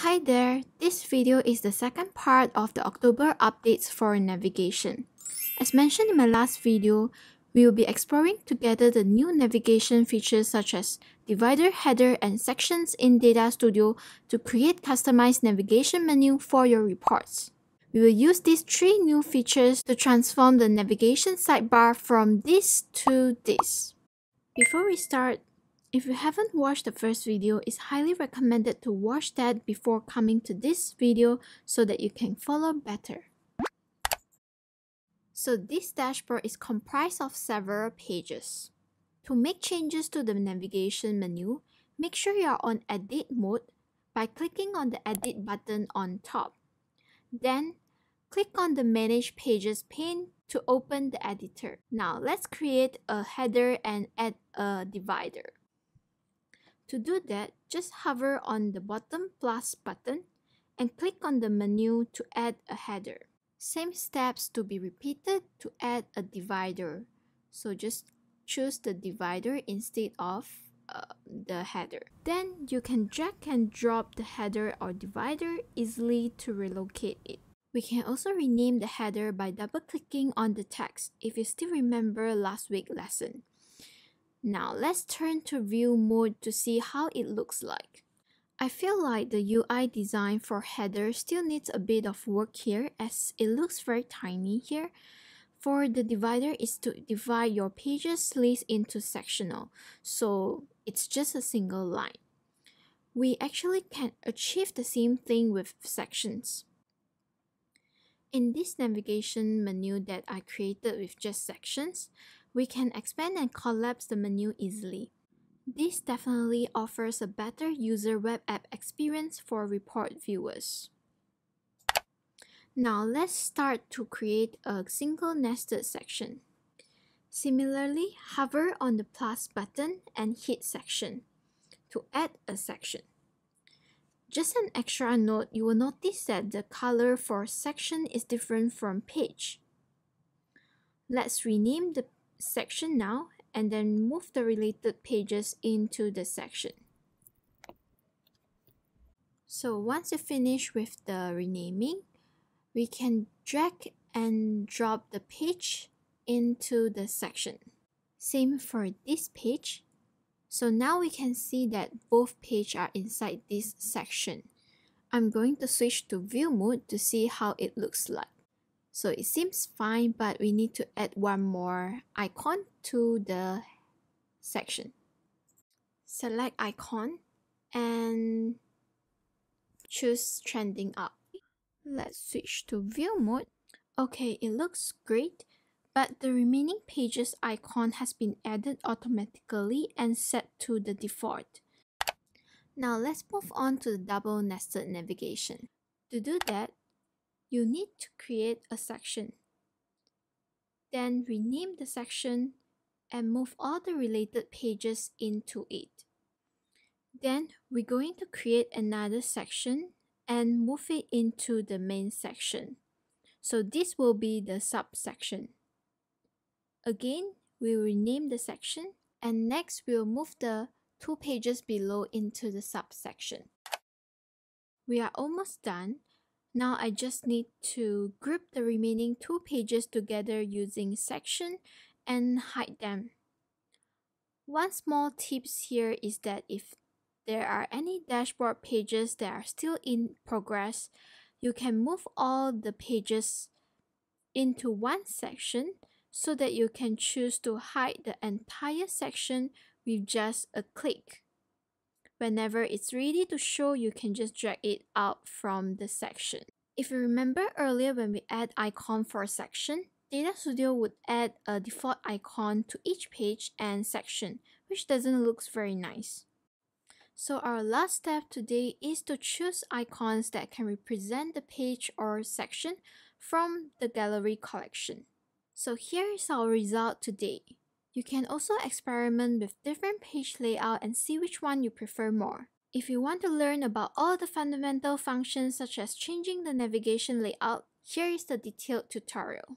Hi there, this video is the second part of the October updates for navigation. As mentioned in my last video, we will be exploring together the new navigation features such as divider, header, and sections in Data Studio to create customized navigation menu for your reports. We will use these three new features to transform the navigation sidebar from this to this. Before we start, if you haven't watched the first video, it's highly recommended to watch that before coming to this video so that you can follow better. So this dashboard is comprised of several pages. To make changes to the navigation menu, make sure you are on edit mode by clicking on the edit button on top. Then, click on the manage pages pane to open the editor. Now let's create a header and add a divider. To do that, just hover on the bottom plus button and click on the menu to add a header. Same steps to be repeated to add a divider. So just choose the divider instead of uh, the header. Then you can drag and drop the header or divider easily to relocate it. We can also rename the header by double clicking on the text if you still remember last week lesson. Now let's turn to view mode to see how it looks like. I feel like the UI design for header still needs a bit of work here as it looks very tiny here. For the divider is to divide your pages list into sectional, so it's just a single line. We actually can achieve the same thing with sections. In this navigation menu that I created with just sections, we can expand and collapse the menu easily. This definitely offers a better user web app experience for report viewers. Now let's start to create a single nested section. Similarly, hover on the plus button and hit section to add a section. Just an extra note, you will notice that the color for section is different from page. Let's rename the section now and then move the related pages into the section. So once you finish with the renaming, we can drag and drop the page into the section. Same for this page. So now we can see that both pages are inside this section. I'm going to switch to view mode to see how it looks like. So it seems fine, but we need to add one more icon to the section. Select icon and choose trending up. Let's switch to view mode. Okay, it looks great, but the remaining pages icon has been added automatically and set to the default. Now let's move on to the double nested navigation. To do that, you need to create a section. Then rename the section and move all the related pages into it. Then we're going to create another section and move it into the main section. So this will be the subsection. Again, we rename the section and next we'll move the two pages below into the subsection. We are almost done now I just need to group the remaining two pages together using section and hide them. One small tips here is that if there are any dashboard pages that are still in progress, you can move all the pages into one section so that you can choose to hide the entire section with just a click. Whenever it's ready to show, you can just drag it out from the section. If you remember earlier when we add icon for a section, Data Studio would add a default icon to each page and section, which doesn't look very nice. So our last step today is to choose icons that can represent the page or section from the gallery collection. So here is our result today. You can also experiment with different page layout and see which one you prefer more. If you want to learn about all the fundamental functions such as changing the navigation layout, here is the detailed tutorial.